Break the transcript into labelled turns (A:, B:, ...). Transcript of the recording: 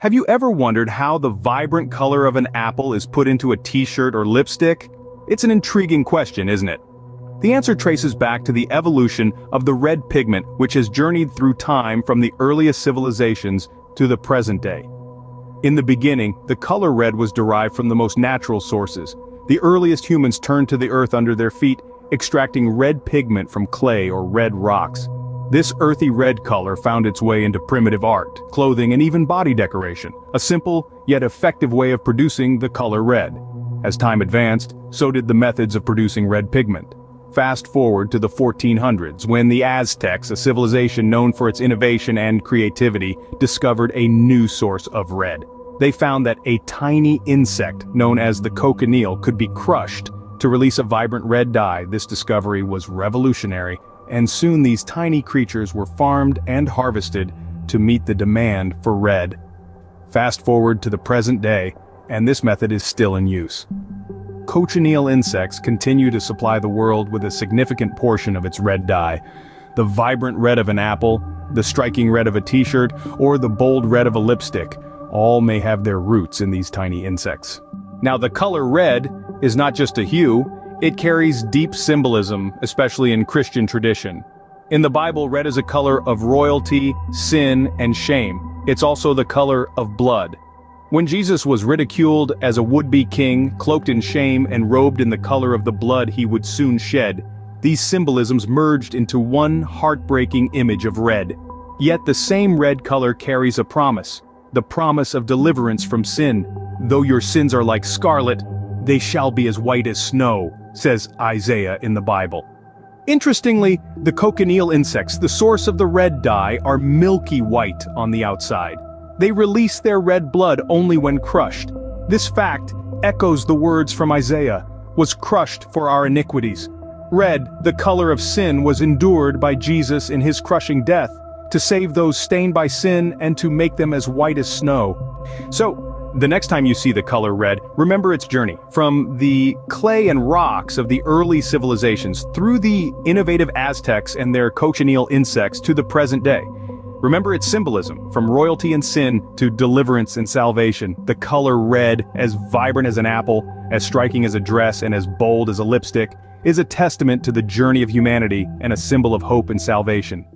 A: Have you ever wondered how the vibrant color of an apple is put into a t-shirt or lipstick? It's an intriguing question, isn't it? The answer traces back to the evolution of the red pigment which has journeyed through time from the earliest civilizations to the present day. In the beginning, the color red was derived from the most natural sources. The earliest humans turned to the earth under their feet, extracting red pigment from clay or red rocks. This earthy red color found its way into primitive art, clothing and even body decoration, a simple yet effective way of producing the color red. As time advanced, so did the methods of producing red pigment. Fast forward to the 1400s when the Aztecs, a civilization known for its innovation and creativity, discovered a new source of red. They found that a tiny insect known as the cochineal could be crushed to release a vibrant red dye. This discovery was revolutionary, and soon these tiny creatures were farmed and harvested to meet the demand for red. Fast forward to the present day, and this method is still in use cochineal insects continue to supply the world with a significant portion of its red dye. The vibrant red of an apple, the striking red of a t-shirt, or the bold red of a lipstick, all may have their roots in these tiny insects. Now the color red is not just a hue, it carries deep symbolism, especially in Christian tradition. In the Bible, red is a color of royalty, sin, and shame. It's also the color of blood. When Jesus was ridiculed as a would-be king, cloaked in shame and robed in the color of the blood he would soon shed, these symbolisms merged into one heartbreaking image of red. Yet the same red color carries a promise, the promise of deliverance from sin. Though your sins are like scarlet, they shall be as white as snow, says Isaiah in the Bible. Interestingly, the cochineal insects, the source of the red dye, are milky white on the outside. They release their red blood only when crushed. This fact echoes the words from Isaiah, was crushed for our iniquities. Red, the color of sin, was endured by Jesus in his crushing death, to save those stained by sin and to make them as white as snow. So, the next time you see the color red, remember its journey, from the clay and rocks of the early civilizations through the innovative Aztecs and their cochineal insects to the present day. Remember its symbolism, from royalty and sin to deliverance and salvation. The color red, as vibrant as an apple, as striking as a dress, and as bold as a lipstick, is a testament to the journey of humanity and a symbol of hope and salvation.